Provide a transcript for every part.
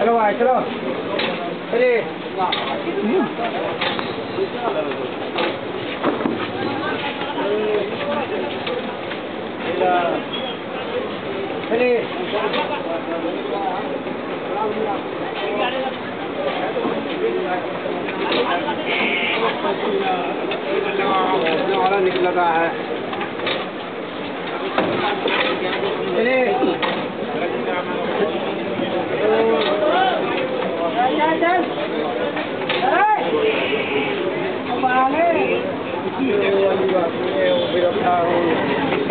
चलो भाई चलो। चलिए। चलिए। वाला निकल है।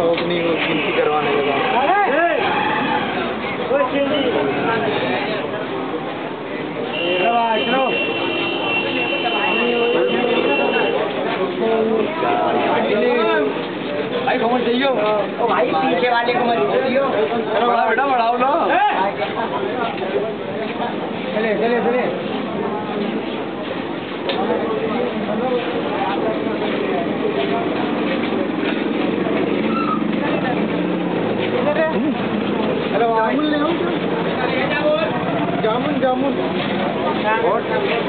अपनी गिनती करवाने लगा चलो भाई, चलो भाई कमर चाहिए ओ भाई पीछे वाले को मत दियो चले चले चले हेलो जामुन ले जामुन जामुन और चलिए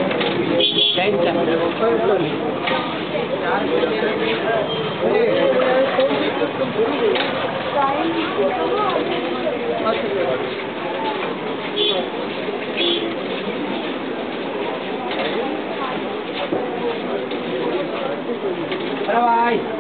バイバイ。